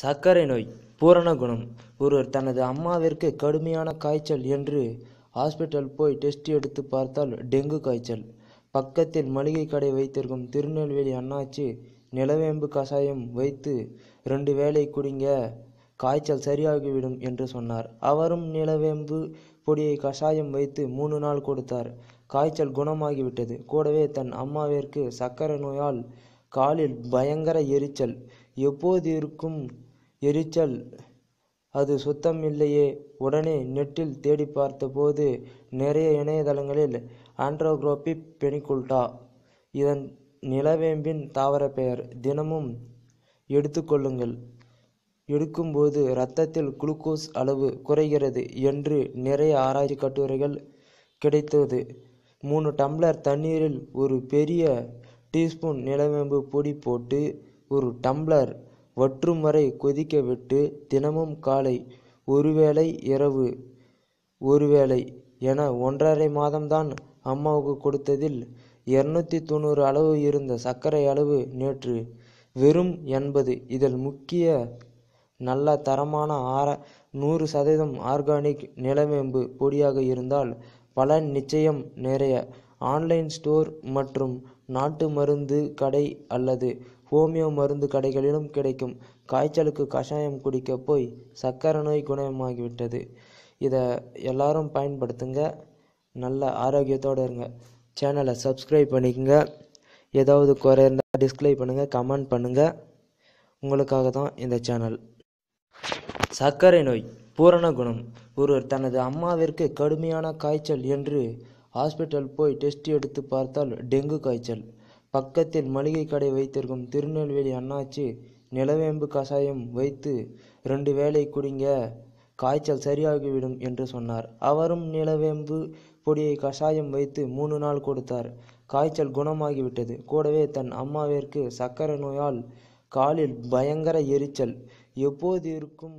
சர்க்கரை நோய் பூரண குணம். ஒருவர் தனது அம்மாவிற்கு கடுமையான காய்ச்சல் என்று ஹாஸ்பிட்டல் போய் டெஸ்ட் எடுத்து பார்த்தால் டெங்கு காய்ச்சல். பக்கத்தில் மளிகை கடை வைத்திருக்கும் திருநெல்வேலி அண்ணாச்சி நிலவேம்பு கஷாயம் வைத்து ரெண்டு வேளை குடிங்க காய்ச்சல் சரியாகிவிடும் என்று சொன்னார். அவரும் நிலவேம்பு பொடியை கஷாயம் வைத்து மூணு நாள் கொடுத்தார். காய்ச்சல் குணமாகிவிட்டது. கூடவே தன் அம்மாவிற்கு சர்க்கரை நோயால் காலில் பயங்கர எரிச்சல். எப்போது இருக்கும் எரிச்சல்? அது சுத்தம் இல்லையே. உடனே நெட்டில் தேடி பார்த்தபோது நிறைய இணையதளங்களில் ஆண்ட்ரோக்ரோபி பெனிகுல்டா. இதன் நிலவேம்பின் தாவர பெயர். தினமும் எடுத்துக்கொள்ளுங்கள் எடுக்கும்போது இரத்தத்தில் குளுக்கோஸ் அளவு குறைகிறது என்று நிறைய ஆராய்ச்சி கட்டுரைகள் கிடைத்தது. மூணு டம்ளர் தண்ணீரில் ஒரு பெரிய டீஸ்பூன் நிலவேம்பு பொடி போட்டு ஒரு டம்ளர் வற்றும் வரை கொதிக்க விட்டு தினமும் காலை ஒருவேளை இரவு ஒருவேளை என ஒன்றரை மாதம்தான் அம்மாவுக்கு கொடுத்ததில் இருநூத்தி தொண்ணூறு அளவு இருந்த சர்க்கரை அளவு நேற்று வெறும் எண்பது. இதில் முக்கிய நல்ல தரமான ஆர நூறு சதவீதம் ஆர்கானிக் நிலவேம்பு பொடியாக இருந்தால் பல நிச்சயம் நிறைய. ஆன்லைன் ஸ்டோர் மற்றும் நாட்டு மருந்து கடை அல்லது ஹோமியோ மருந்து கடைகளிலும் கிடைக்கும். காய்ச்சலுக்கு கஷாயம் குடிக்க போய் சர்க்கரை நோய் குணமாகிவிட்டது. இதை எல்லாரும் பயன்படுத்துங்க. நல்ல ஆரோக்கியத்தோடு இருங்க. சேனலை சப்ஸ்கிரைப் பண்ணிக்கங்க. ஏதாவது குறை இருந்தால் டிஸ்கிரைப் பண்ணுங்கள் கமெண்ட் பண்ணுங்கள் உங்களுக்காக தான் இந்த சேனல். சர்க்கரை நோய் பூரண குணம். ஒருவர் தனது அம்மாவிற்கு கடுமையான காய்ச்சல் என்று ஹாஸ்பிட்டல் போய் டெஸ்ட் எடுத்து பார்த்தால் டெங்கு காய்ச்சல். பக்கத்தில் மளிகை கடை வைத்திருக்கும் திருநெல்வேலி அண்ணாச்சி நிலவேம்பு கஷாயம் வைத்து ரெண்டு வேளை குடிங்க காய்ச்சல் சரியாகிவிடும் என்று சொன்னார். அவரும் நிலவேம்பு பொடியை கஷாயம் வைத்து மூணு நாள் கொடுத்தார். காய்ச்சல் குணமாகிவிட்டது. கூடவே தன் அம்மாவிற்கு சர்க்கரை நோயால் காலில் பயங்கர எரிச்சல். எப்போது இருக்கும்